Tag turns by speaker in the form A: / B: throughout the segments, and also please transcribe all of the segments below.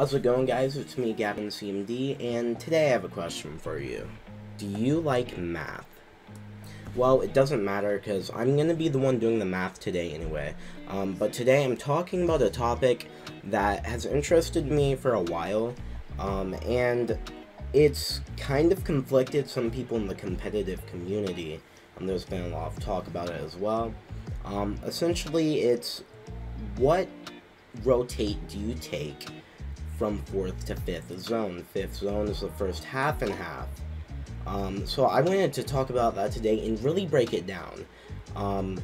A: How's it going guys? It's me Gavin CMD and today I have a question for you. Do you like math? Well, it doesn't matter because I'm going to be the one doing the math today anyway. Um, but today I'm talking about a topic that has interested me for a while um, and it's kind of conflicted some people in the competitive community. Um, there's been a lot of talk about it as well. Um, essentially, it's what rotate do you take from fourth to fifth zone? Fifth zone is the first half and half. Um, so I wanted to talk about that today and really break it down. Um,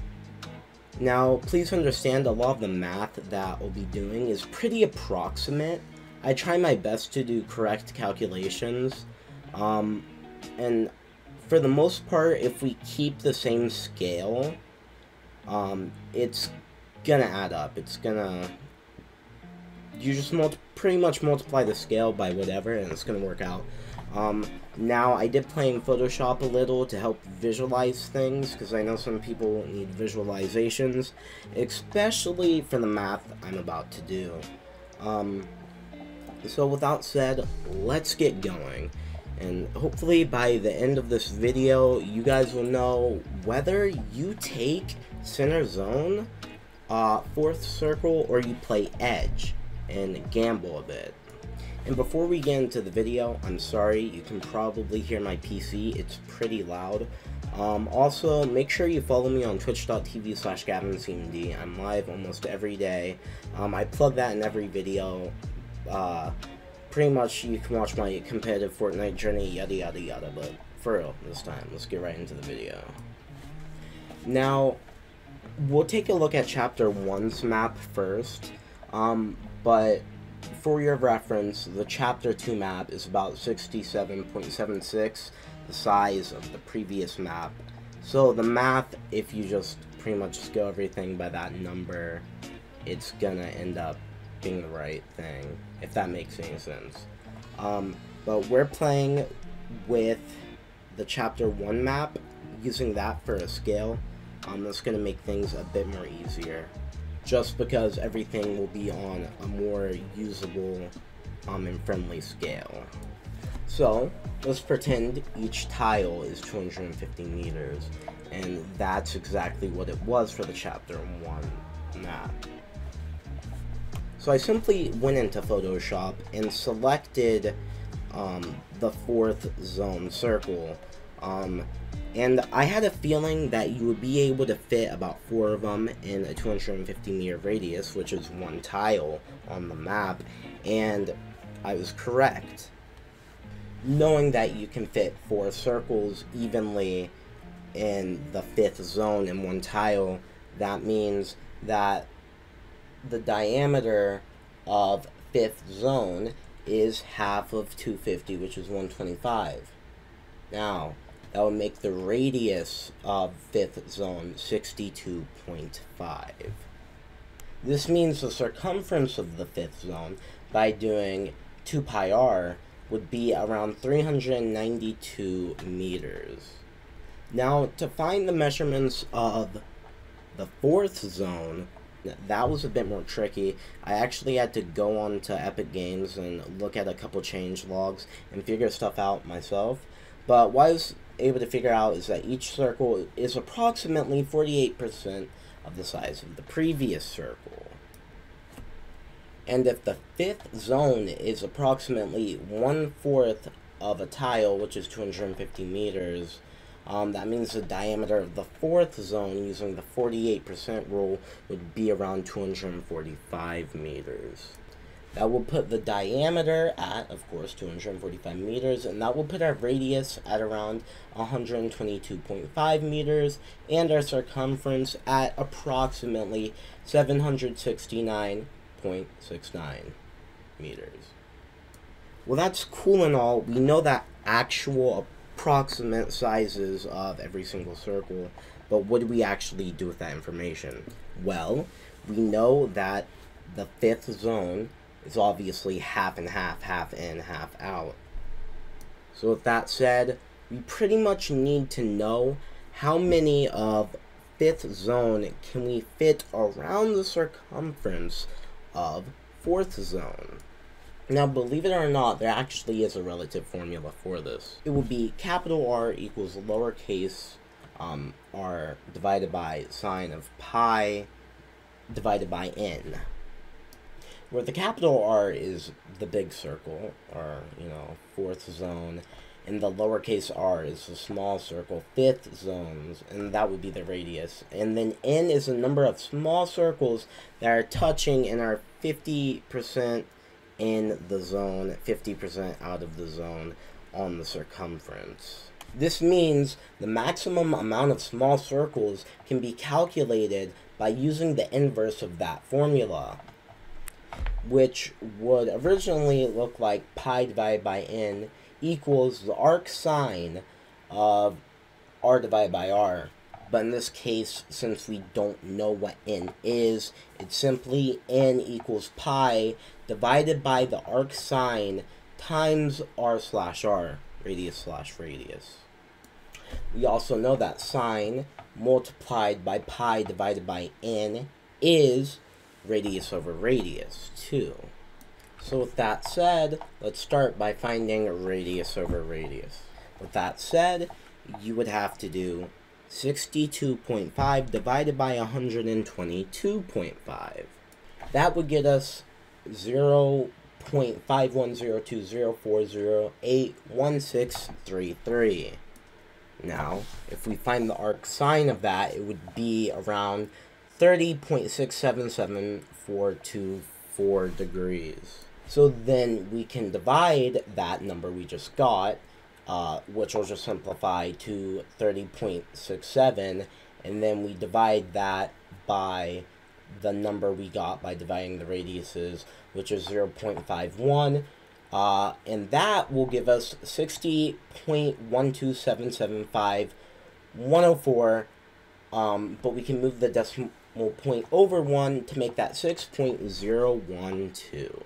A: now, please understand a lot of the math that we'll be doing is pretty approximate. I try my best to do correct calculations. Um, and for the most part, if we keep the same scale, um, it's gonna add up. It's gonna you just pretty much multiply the scale by whatever, and it's gonna work out. Um, now, I did play in Photoshop a little to help visualize things, because I know some people need visualizations, especially for the math I'm about to do. Um, so without said, let's get going. And hopefully by the end of this video, you guys will know whether you take center zone, uh, fourth circle, or you play edge and gamble a bit. And before we get into the video, I'm sorry, you can probably hear my PC, it's pretty loud. Um, also, make sure you follow me on twitch.tv slash gavincmd. I'm live almost every day. Um, I plug that in every video. Uh, pretty much you can watch my competitive Fortnite journey, yada yada yada, but for real this time, let's get right into the video. Now, we'll take a look at chapter 1's map first, um, but for your reference, the Chapter 2 map is about 67.76, the size of the previous map. So the math, if you just pretty much scale everything by that number, it's gonna end up being the right thing, if that makes any sense. Um, but we're playing with the Chapter 1 map, using that for a scale. Um, that's gonna make things a bit more easier just because everything will be on a more usable um, and friendly scale. So, let's pretend each tile is 250 meters, and that's exactly what it was for the Chapter 1 map. So I simply went into Photoshop and selected um, the fourth zone circle, um, and I had a feeling that you would be able to fit about four of them in a 250 meter radius, which is one tile on the map, and I was correct. Knowing that you can fit four circles evenly in the fifth zone in one tile, that means that the diameter of fifth zone is half of 250, which is 125. Now, that would make the radius of fifth zone 62.5. This means the circumference of the fifth zone by doing 2 pi r would be around 392 meters. Now, to find the measurements of the fourth zone, that was a bit more tricky. I actually had to go on to Epic Games and look at a couple change logs and figure stuff out myself. But was able to figure out is that each circle is approximately 48% of the size of the previous circle. And if the fifth zone is approximately one-fourth of a tile, which is 250 meters, um, that means the diameter of the fourth zone using the 48% rule would be around 245 meters. That will put the diameter at, of course, 245 meters, and that will put our radius at around 122.5 meters, and our circumference at approximately 769.69 meters. Well, that's cool and all. We know that actual approximate sizes of every single circle, but what do we actually do with that information? Well, we know that the fifth zone is obviously half and half, half in, half out. So with that said, we pretty much need to know how many of fifth zone can we fit around the circumference of fourth zone. Now, believe it or not, there actually is a relative formula for this. It would be capital R equals lowercase um, r divided by sine of pi divided by n. Where the capital R is the big circle, or, you know, fourth zone, and the lowercase r is the small circle, fifth zones, and that would be the radius. And then n is the number of small circles that are touching and are 50% in the zone, 50% out of the zone on the circumference. This means the maximum amount of small circles can be calculated by using the inverse of that formula, which would originally look like pi divided by n equals the arc sine of r divided by r. But in this case, since we don't know what n is, it's simply n equals pi divided by the arc sine times r slash r, radius slash radius. We also know that sine multiplied by pi divided by n is radius over radius, too. So with that said, let's start by finding radius over radius. With that said, you would have to do 62.5 divided by 122.5. That would get us 0 0.51020408163. Now, if we find the arc sine of that, it would be around 30.677424 degrees. So then we can divide that number we just got, uh, which will just simplify to 30.67, and then we divide that by the number we got by dividing the radiuses, which is 0.51, uh, and that will give us 60.12775 um, but we can move the decimal point over 1 to make that 6.012.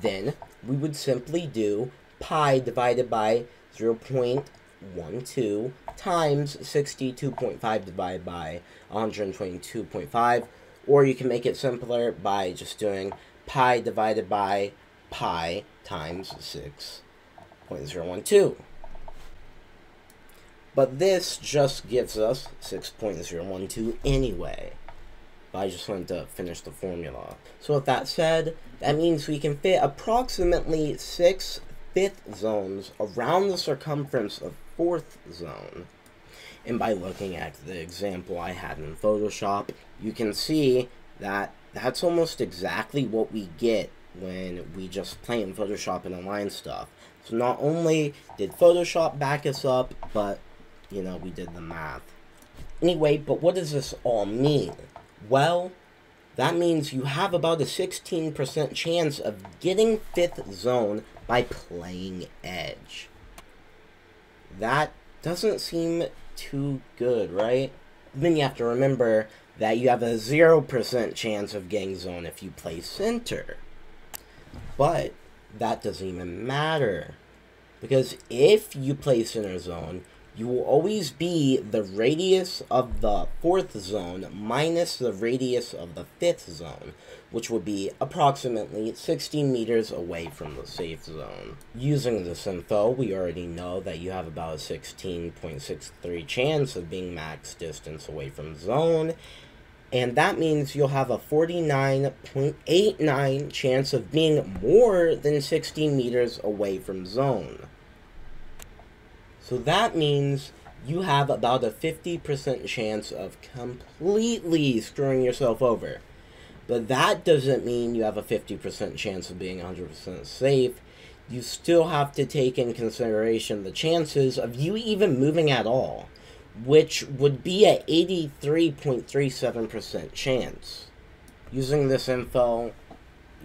A: Then we would simply do pi divided by 0.12 times 62.5 divided by 122.5, or you can make it simpler by just doing pi divided by pi times 6.012. But this just gives us 6.012 anyway. I just wanted to finish the formula. So with that said, that means we can fit approximately six fifth zones around the circumference of fourth zone. And by looking at the example I had in Photoshop, you can see that that's almost exactly what we get when we just play in Photoshop and align stuff. So not only did Photoshop back us up, but, you know, we did the math. Anyway, but what does this all mean? Well, that means you have about a 16% chance of getting 5th zone by playing Edge. That doesn't seem too good, right? Then you have to remember that you have a 0% chance of getting zone if you play center. But that doesn't even matter. Because if you play center zone, you will always be the radius of the fourth zone minus the radius of the fifth zone, which would be approximately 60 meters away from the safe zone. Using this info, we already know that you have about a 16.63 chance of being max distance away from zone, and that means you'll have a 49.89 chance of being more than 60 meters away from zone. So that means you have about a 50% chance of completely screwing yourself over. But that doesn't mean you have a 50% chance of being 100% safe. You still have to take in consideration the chances of you even moving at all, which would be a 83.37% chance. Using this info,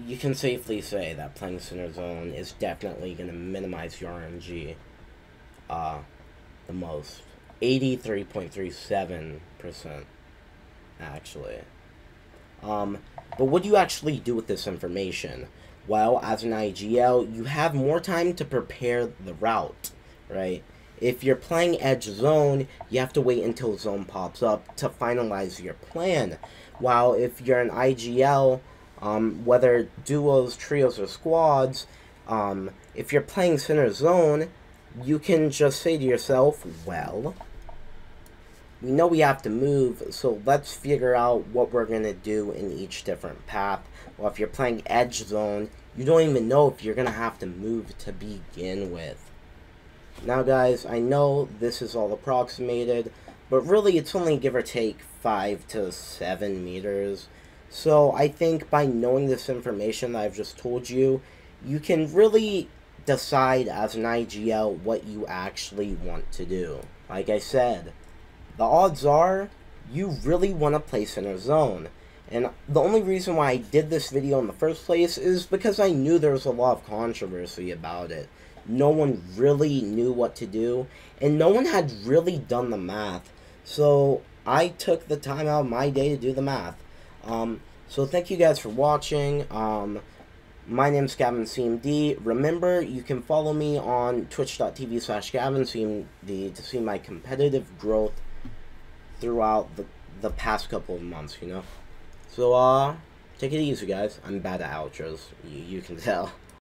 A: you can safely say that playing Center Zone is definitely going to minimize your RNG uh, the most. 83.37%, actually. Um, but what do you actually do with this information? Well, as an IGL, you have more time to prepare the route, right? If you're playing Edge Zone, you have to wait until Zone pops up to finalize your plan. While if you're an IGL, Um, whether duos, trios, or squads, um, if you're playing center zone, you can just say to yourself, well, we know we have to move, so let's figure out what we're going to do in each different path. Well, if you're playing edge zone, you don't even know if you're going to have to move to begin with. Now, guys, I know this is all approximated, but really it's only give or take 5 to 7 meters. So I think by knowing this information I've just told you, you can really decide as an IGL what you actually want to do. Like I said, the odds are you really want to play center zone. And the only reason why I did this video in the first place is because I knew there was a lot of controversy about it. No one really knew what to do, and no one had really done the math. So I took the time out of my day to do the math. Um, so thank you guys for watching. Um, my name's Gavin CMD. Remember, you can follow me on twitch.tv slash GavinCMD to see my competitive growth throughout the, the past couple of months, you know? So, uh, take it easy, guys. I'm bad at outros. You, you can tell.